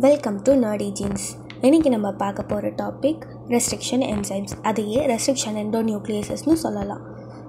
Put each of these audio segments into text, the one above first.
Welcome to நாடி jeans இன்றைக்கி நம்ம பார்க்க போகிற டாபிக் ரெஸ்ட்ரிக்ஷன் என்சைம்ஸ் அதையே ரெஸ்ட்ரிக்ஷன் எண்டோ நியூக்ளியசஸ்னு சொல்லலாம்.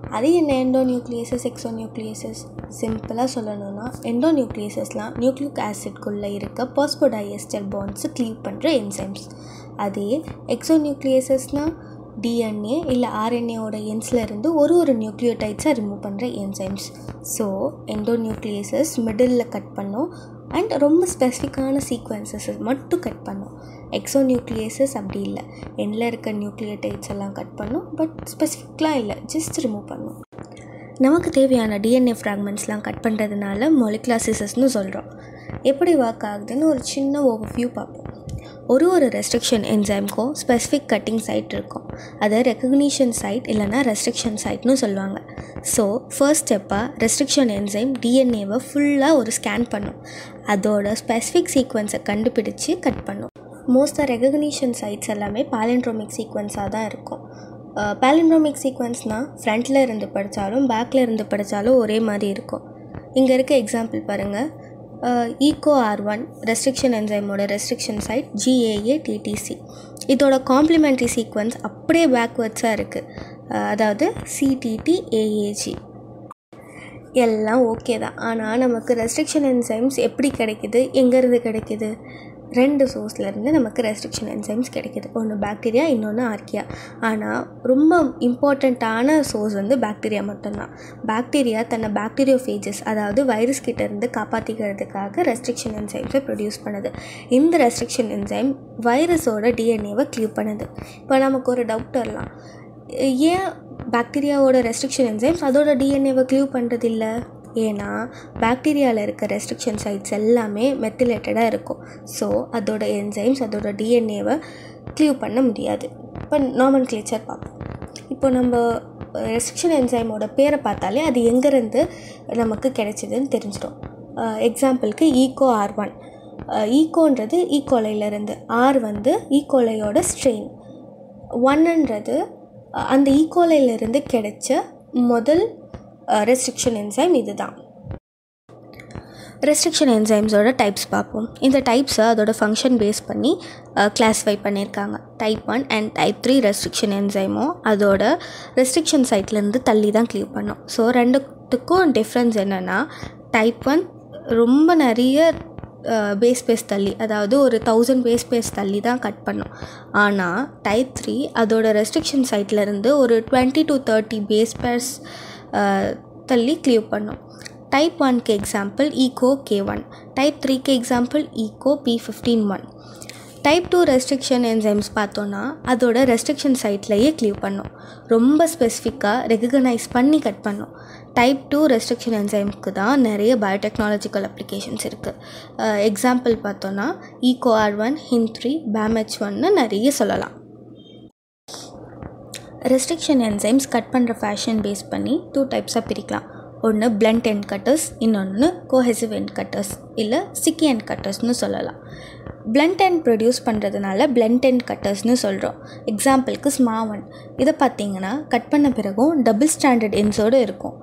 அது என்ன எண்டோ நியூக்ளியசஸ் எக்ஸோ நியூக்ளியசஸ் சிம்பிளாக சொல்லணும்னா எண்டோநியூக்ளியஸஸ்லாம் நியூக்ளிக் ஆசிட்குள்ளே இருக்க பாஸ்போடைஎஸ்டர் பாண்ட்ஸு க்ளீவ் பண்ணுற என்சைம்ஸ் அதே எக்ஸோநியூக்ளியஸஸ்னால் டிஎன்ஏ இல்லை ஆர்என்ஏவோட என்ஸில் இருந்து ஒரு ஒரு நியூக்ளியோடைட்ஸை ரிமூவ் பண்ணுற enzymes so endo nucleases middle cut பண்ணோம். அண்ட் ரொம்ப ஸ்பெசிஃபிக்கான சீக்வன்சஸ் மட்டும் கட் பண்ணோம். எக்ஸோநியூக்ளியஸஸ் அப்படி இல்லை. எண்டில் இருக்க நியூக்ளியோடைட்ஸ் எல்லாம் கட் பண்ணும். பட் ஸ்பெசிஃபிக்லாம் இல்லை. ஜஸ்ட் ரிமூவ் பண்ணும். நமக்கு தேவையான டிஎன்ஏ ஃப்ராக்மெண்ட்ஸ்லாம் கட் பண்ணுறதுனால மொலிக்லாசிசஸ்னு சொல்கிறோம் எப்படி ஒர்க் ஆகுதுன்னு ஒரு சின்ன ஓவர் வியூ பார்ப்போம். ஒரு ஒரு ரெஸ்ட்ரிக்ஷன் என்சைம்க்கும் ஸ்பெசிஃபிக் கட்டிங் சைட் இருக்கும். அதை ரெக்கக்னிஷன் சைட் இல்லைனா ரெஸ்ட்ரிக்ஷன் சைட்னு சொல்லுவாங்க. ஸோ ஃபர்ஸ்ட் ஸ்டெப்பாக ரெஸ்ட்ரிக்ஷன் என்சைம் டிஎன்ஏவை ஃபுல்லாக ஒரு ஸ்கேன் பண்ணும். அதோட ஸ்பெசிஃபிக் சீக்வன்ஸை கண்டுபிடிச்சு கட் பண்ணும். மோஸ்ட்டாக ரெகக்னிஷன் சைட்ஸ் எல்லாமே பாலிண்ட்ரோமிக் சீக்வன்ஸாக தான் இருக்கும். பேலண்ட்ரோமிக் சீக்வன்ஸ்னால் ஃப்ரண்ட்டில் இருந்து படித்தாலும் பேக்கில் இருந்து படித்தாலும் ஒரே மாதிரி இருக்கும். இங்கே இருக்க எக்ஸாம்பிள் பாருங்கள் ஈகோ ஆர் ஒன் ரெஸ்ட்ரிக்ஷன் என்சைமோட ரெஸ்ட்ரிக்ஷன் சைட் ஜிஏஏ டிடிசி இதோட காம்ப்ளிமெண்ட்ரி சீக்வன்ஸ் அப்படியே பேக்வேர்ட்ஸாக இருக்குது அதாவது சிடிடி ஏஏஜி எல்லாம் ஓகே தான். ஆனால் நமக்கு ரெஸ்ட்ரிக்ஷன் என்சைம்ஸ் எப்படி கிடைக்குது? எங்கேருந்து கிடைக்குது? ரெண்டு சோர்ஸ்லேருந்து நமக்கு ரெஸ்ட்ரிக்ஷன் என்சைம்ஸ் கிடைக்கிது. ஒன்று பாக்டீரியா இன்னொன்று ஆர்கியா ஆனால் ரொம்ப இம்பார்ட்டண்ட்டான சோர்ஸ் வந்து பாக்டீரியா மட்டும்தான். பாக்டீரியா தன்னை பாக்டீரியோஃபேஜஸ் அதாவது வைரஸ் கிட்டேருந்து காப்பாற்றிக்கிறதுக்காக ரெஸ்ட்ரிக்ஷன் என்சைம்ஸை ப்ரொடியூஸ் பண்ணுது. இந்த ரெஸ்ட்ரிக்ஷன் என்சைம் வைரஸோட டிஎன்ஏவை க்ளீவ் பண்ணுது. இப்போ நமக்கு ஒரு டவுட் வரலாம். ஏன் பாக்டீரியாவோட ரெஸ்ட்ரிக்ஷன் என்சைம்ஸ் அதோட டிஎன்ஏவை க்ளீவ் பண்ணுறது இல்லை ஏன்னா பாக்டீரியாவில் இருக்க ரெஸ்ட்ரிக்ஷன் சைட்ஸ் எல்லாமே மெத்திலேட்டடாக இருக்கும். ஸோ அதோட என்சைம்ஸ் அதோட டிஎன்ஏவை க்ளீவ் பண்ண முடியாது. இப்போ நார்மல் கிளேச்சர் பார்ப்போம். இப்போ நம்ம ரெஸ்ட்ரிக்ஷன் என்சைமோட பேரை பார்த்தாலே அது எங்கேருந்து நமக்கு கிடைச்சிதுன்னு தெரிஞ்சிடும். எக்ஸாம்பிளுக்கு ஈகோ ஆர் ஒன் ஈகோன்றது ஈகோலையிலேருந்து e ஆர் வந்து ஈகோலையோட ஸ்ட்ரெயின் ஒன்னுன்றது அந்த ஈகோலையிலேருந்து கிடைச்ச முதல் ரெஸ்ட்ரிக்ஷன் என்சைம் இது தான் ரெஸ்ட்ரிக்ஷன் என்சைம்ஸோட டைப்ஸ் பார்ப்போம். இந்த டைப்ஸை அதோட ஃபங்க்ஷன் பேஸ் பண்ணி கிளாஸிஃபை பண்ணியிருக்காங்க. Type one and type three restriction என்சைமோ அதோட ரெஸ்ட்ரிக்ஷன் சைட்லேருந்து தள்ளி தான் க்ளீவ் பண்ணோம். ஸோ ரெண்டுத்துக்கும் டிஃப்ரென்ஸ் என்னென்னா டைப் ஒன் ரொம்ப நிறைய பேஸ் பேஸ் தள்ளி அதாவது ஒரு தௌசண்ட் பேஸ் பேஸ் தள்ளி தான் கட் பண்ணும். ஆனால் டைப் த்ரீ அதோட ரெஸ்ட்ரிக்ஷன் சைட்லேருந்து ஒரு twenty to thirty base pairs தள்ளி க்ளீவ் பண்ணும். Type ஒன்க்கு example Eco K one type த்ரீக்கு example Eco B fifteen one type two restriction enzymes பார்த்தோன்னா அதோட ரெஸ்ட்ரிக்ஷன் சைட்லேயே க்ளீவ் பண்ணும். ரொம்ப ஸ்பெசிஃபிக்காக ரெகனைஸ் பண்ணி கட் பண்ணும். டைப் டூ ரெஸ்ட்ரிக்ஷன் என்சைம்க்கு தான் நிறைய பயோடெக்னாலஜிக்கல் அப்ளிகேஷன்ஸ் இருக்குது எக்ஸாம்பிள் பார்த்தோன்னா Eco R one Hin three பேமெச் ஒன்னு நிறைய சொல்லலாம். ரெஸ்ட்ரிக்ஷன் என்சைம்ஸ் கட் பண்ணுற ஃபேஷன் பேஸ் பண்ணி டூ டைப்ஸாக பிரிக்கலாம். ஒன்று பிளண்ட் எண்ட் கட்டர்ஸ் இன்னொன்று கோஹெசிவ் எண்ட் கட்டர்ஸ் இல்லை சிக்கி எண்ட் கட்டர்ஸ்னு சொல்லலாம். பிளண்ட் எண்ட் ப்ரொடியூஸ் பண்ணுறதுனால பிளண்ட் எண்ட் கட்டர்ஸ்னு சொல்கிறோம் எக்ஸாம்பிளுக்கு ஸ்மாவன் இதை பார்த்தீங்கன்னா கட் பண்ண பிறகும் டபுள் ஸ்டாண்டர்ட் என்ஸோடு இருக்கும்.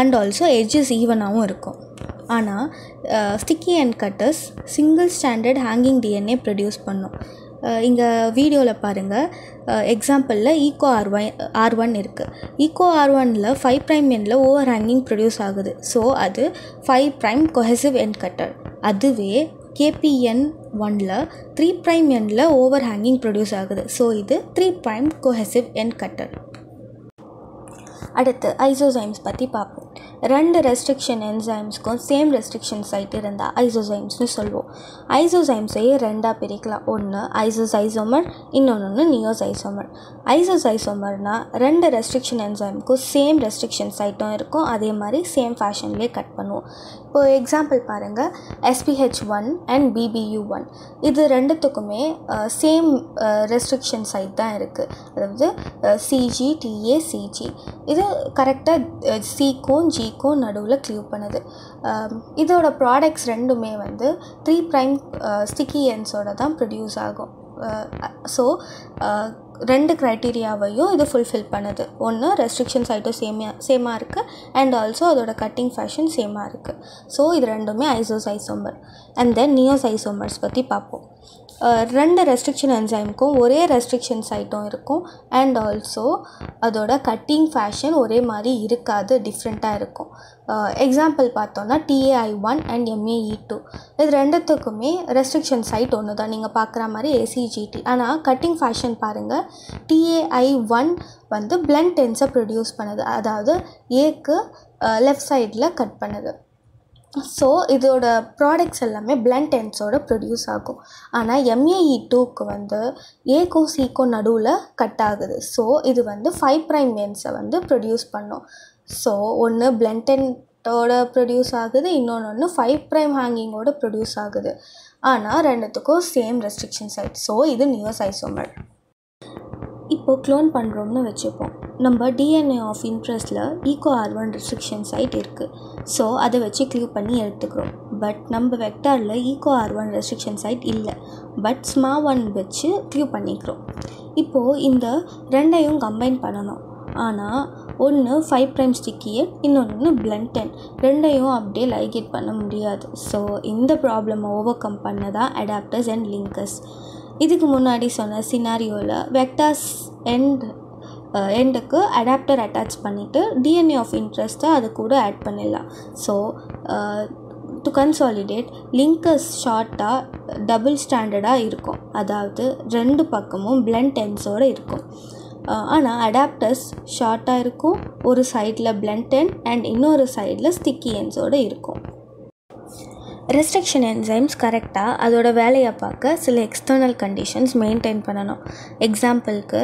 அண்ட் ஆல்சோ எட்ஜஸ் ஈவனாகவும் இருக்கும். ஆனால் sticky and cutters single standard hanging DNA produce பண்ணும். இங்கே வீடியோவில் பாருங்கள் எக்ஸாம்பிளில் Eco R one R one இருக்குது ஈகோ ஆர் ஒனில் ஃபைவ் ப்ரைம் எண்டில் ஓவர் ஹேங்கிங் ப்ரொடியூஸ் ஆகுது. ஸோ அது five prime cohesive end cutter அதுவே கேபிஎன் ஒனில் த்ரீ ப்ரைம் எண்டில் ஓவர் ஹேங்கிங் ப்ரொடியூஸ் ஆகுது. ஸோ இது three prime cohesive end cutter அடுத்து ஐசோசைம்ஸ் பற்றி பார்ப்போம் ரெண்டு ரெஸ்ட்ரிக்ஷன் என்சைம்ஸ்க்கும் சேம் ரெஸ்ட்ரிக்ஷன் சைட் இருந்தால் ஐசோசைம்ஸ்னு சொல்லுவோம். ஐசோசைம்ஸையே ரெண்டாக பிரிக்கலாம். ஒன்று ஐசோசைசோமர் இன்னொன்று நியோசைசோமர் ஐசோசைசோமர்னால் ரெண்டு ரெஸ்ட்ரிக்ஷன் என்சைம்க்கும் சேம் ரெஸ்ட்ரிக்ஷன் சைட்டும் இருக்கும். அதே மாதிரி சேம் ஃபேஷன்லேயே கட் பண்ணுவோம். இப்போது எக்ஸாம்பிள் பாருங்கள் SPH one and BBU one இது ரெண்டுத்துக்குமே சேம் ரெஸ்ட்ரிக்ஷன் சைட் தான் இருக்குது அதாவது சிஜி டிஏ சிஜி இது கரெக்டாக சிக்கும் ஜிக்கும் நடுவில் க்ளீவ் பண்ணுது. இதோட ப்ராடக்ட்ஸ் ரெண்டுமே வந்து த்ரீ ப்ரைம் ஸ்டிக்கி என்ஸோட தான் ப்ரொடியூஸ் ஆகும். ஸோ ரெண்டு க்ரைட்டீரியாவையும் இது ஃபுல்ஃபில் பண்ணுது. ஒன்று ரெஸ்ட்ரிக்ஷன் சைட்டும் சேமியா சேமாக இருக்குது அண்ட் ஆல்சோ அதோட கட்டிங் ஃபேஷன் சேமாக இருக்குது ஸோ இது ரெண்டுமே isos isomer and then neos isomers பற்றி பார்ப்போம். ரெண்டு ரெஸ்ட்ரிக்ஷன் என்சைமுக்கும் ஒரே ரெஸ்ட்ரிக்ஷன் சைட்டும் இருக்கும். அண்ட் ஆல்சோ அதோட கட்டிங் ஃபேஷன் ஒரே மாதிரி இருக்காது டிஃப்ரெண்ட்டாக இருக்கும். எக்ஸாம்பிள் பார்த்தோன்னா DAI one and MAE two இது ரெண்டுத்துக்குமே ரெஸ்ட்ரிக்ஷன் சைட் ஒன்று தான் நீங்கள் பார்க்குற மாதிரி ஏசிஜிடி ஆனால் கட்டிங் ஃபேஷன் பாருங்கள் டிஏஐ ஒன் வந்து பிளண்ட் டென்ஸை ப்ரொடியூஸ் பண்ணுது. அதாவது ஏக்கு லெஃப்ட் சைடில் கட் பண்ணுது. ஸோ இதோட ப்ராடக்ட்ஸ் எல்லாமே பிளண்ட் டென்ஸோட ப்ரொடியூஸ் ஆகும். ஆனால் எம்ஏஇ டூக்கு வந்து ஏக்கும் சிக்கும் நடுவில் கட் ஆகுது. ஸோ இது வந்து ஃபைவ் ப்ரைம் மென்ஸை வந்து ப்ரொடியூஸ் பண்ணும். ஸோ ஒன்று பிளண்ட் டென்ட்டோட ப்ரொடியூஸ் ஆகுது இன்னொன்று ஒன்று ஃபைவ் ப்ரைம் ஹேங்கிங்கோட ப்ரொடியூஸ் ஆகுது. ஆனால் ரெண்டுத்துக்கும் சேம் ரெஸ்ட்ரிக்ஷன் சைட் ஸோ இது நியோசைசோமர் இப்போ க்ளோன் பண்ணுறோம்னு வச்சுப்போம். நம்ம DNA of இன்ட்ரெஸ்ட்டில் Eco R one restriction site இருக்குது ஸோ அதை வச்சு க்ளீவ் பண்ணி எடுத்துக்கிறோம். பட் நம்ம வெக்டாரில் Eco R one restriction site இல்லை. பட் ஸ்மா ஒன் வச்சு க்ளீவ் பண்ணிக்கிறோம். இப்போது இந்த ரெண்டையும் கம்பைன் பண்ணணும். ஆனால் ஒன்று ஃபைவ் ப்ரைம் ஸ்டிக்கியட் இன்னொன்று பிளண்டன் ரெண்டையும் அப்படியே லைகேட் பண்ண முடியாது. ஸோ இந்த ப்ராப்ளமை ஓவர் கம் பண்ண தான் அடாப்டர்ஸ் அண்ட் லிங்கர்ஸ் இதுக்கு முன்னாடி சொன்ன சினாரியோவில் வெக்டாஸ் எண்ட் எண்டுக்கு அடாப்டர் அட்டாச் பண்ணிவிட்டு டிஎன்ஏ ஆஃப் இன்ட்ரெஸ்ட்டை அது கூட ஆட் பண்ணிடலாம். ஸோ டு கன்சாலிடேட் லிங்கர்ஸ் ஷார்ட்டாக டபுள் ஸ்டாண்டர்டாக இருக்கும். அதாவது ரெண்டு பக்கமும் பிளண்ட் டென்ஸோடு இருக்கும். ஆனால் அடாப்டர்ஸ் ஷார்ட்டாக இருக்கும் ஒரு சைடில் பிளண்ட் டென் அண்ட் இன்னொரு சைடில் ஸ்டிக்கி என்ஸோடு இருக்கும். ரெஸ்ட்ரிக்ஷன் என்சைம்ஸ் கரெக்டாக அதோட வேலையை பார்க்க சில எக்ஸ்டர்னல் கண்டிஷன்ஸ் மெயின்டைன் பண்ணணும். எக்ஸாம்பிளுக்கு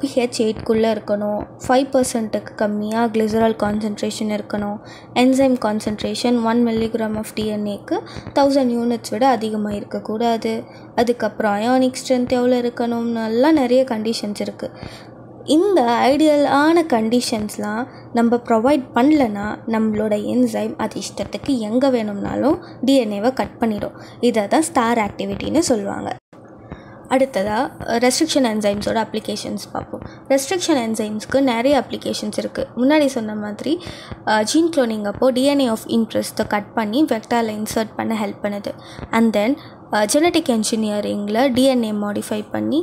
பிஹெச் எயிட்குள்ளே இருக்கணும். ஃபைவ் பர்சன்ட்டுக்கு கம்மியாக கிளிசரால் கான்சன்ட்ரேஷன் இருக்கணும். Enzyme concentration one milligram of டிஎன்ஏக்கு thousand units விட அதிகமாக இருக்கக்கூடாது. அதுக்கப்புறம் அயானிக் ஸ்ட்ரென்த் எவ்வளோ இருக்கணும்னெல்லாம் நிறைய கண்டிஷன்ஸ் இருக்குது இந்த ஐடியலான கண்டிஷன்ஸ்லாம் நம்ம ப்ரொவைட் பண்ணலன்னா நம்மளோட என்சைம் அது இஷ்டத்துக்கு எங்கே வேணும்னாலும் டிஎன்ஏவை கட் பண்ணிடும். இதை தான் ஸ்டார் ஆக்டிவிட்டின்னு சொல்லுவாங்க. அடுத்ததாக ரெஸ்ட்ரிக்ஷன் என்சைம்ஸோட அப்ளிகேஷன்ஸ் பார்ப்போம். ரெஸ்ட்ரிக்ஷன் என்சைம்ஸ்க்கு நிறைய அப்ளிகேஷன்ஸ் இருக்குது முன்னாடி சொன்ன மாதிரி ஜீன் க்ளோனிங் அப்போது டிஎன்ஏ ஆஃப் இன்ட்ரெஸ்ட்டை கட் பண்ணி வெக்டாரில் இன்சர்ட் பண்ண ஹெல்ப் பண்ணுது. அண்ட் தென் ஜெனட்டிக் என்ஜினியரிங்கில் டிஎன்ஏ மாடிஃபை பண்ணி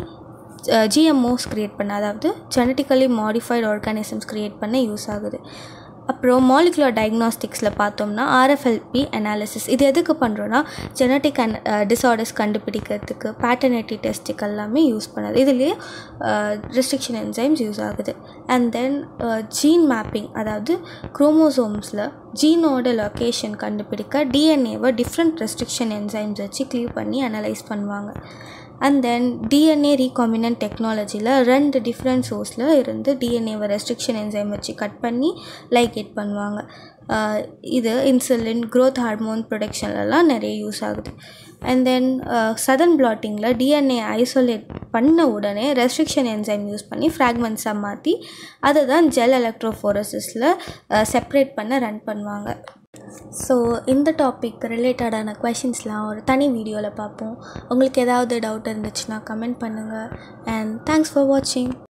ஜிஎம்ஓஸ் க்ரியேட் பண்ண அதாவது ஜெனட்டிக்கலி மாடிஃபைடு ஆர்கானிசம்ஸ் க்ரியேட் பண்ண யூஸ் ஆகுது. அப்புறம் மாலிகுலர் டயக்னாஸ்டிக்ஸில் பார்த்தோம்னா ஆர்எஃப்எல்பி அனாலிசிஸ் இது எதுக்கு பண்ணுறோன்னா ஜெனட்டிக் அன் டிஸார்டர்ஸ் கண்டுபிடிக்கிறதுக்கு பேட்டர்னிட்டி டெஸ்ட்டுக்கு எல்லாமே யூஸ் பண்ணுது. இதுலேயே ரெஸ்ட்ரிக்ஷன் என்சைம்ஸ் யூஸ் ஆகுது. அண்ட் தென் ஜீன் மேப்பிங் அதாவது குரோமோசோம்ஸில் ஜீனோட லொக்கேஷன் கண்டுபிடிக்க டிஎன்ஏவை டிஃப்ரெண்ட் ரெஸ்ட்ரிக்ஷன் என்சைம்ஸ் வச்சு க்ளீவ் பண்ணி அனலைஸ் பண்ணுவாங்க. அண்ட் தென் டிஎன்ஏ ரீகாமினன்ட் டெக்னாலஜியில் ரெண்டு டிஃப்ரெண்ட் சோர்ஸில் இருந்து டிஎன்ஏவை ரெஸ்ட்ரிக்ஷன் என்சைம் வச்சு கட் பண்ணி லைகேட் பண்ணுவாங்க. இது இன்சுலின் க்ரோத் ஹார்மோன் ப்ரொடக்ஷன்லலாம் நிறைய யூஸ் ஆகுது. அண்ட் தென் சதன் பிளாட்டிங்கில் டிஎன்ஏ ஐசோலேட் பண்ண உடனே ரெஸ்ட்ரிக்ஷன் என்சைம் யூஸ் பண்ணி ஃப்ராக்மெண்ட்ஸாக மாற்றி அதை தான் ஜெல் எலக்ட்ரோஃபோரஸிஸில் செப்ரேட் பண்ண ரன் பண்ணுவாங்க. ஸோ இந்த டாபிக் ரிலேட்டடான கொஷின்ஸ்லாம் ஒரு தனி வீடியோவில் பார்ப்போம். உங்களுக்கு ஏதாவது டவுட் இருந்துச்சுன்னா கமெண்ட் பண்ணுங்கள் அண்ட் தேங்க்ஸ் ஃபார் வாட்சிங்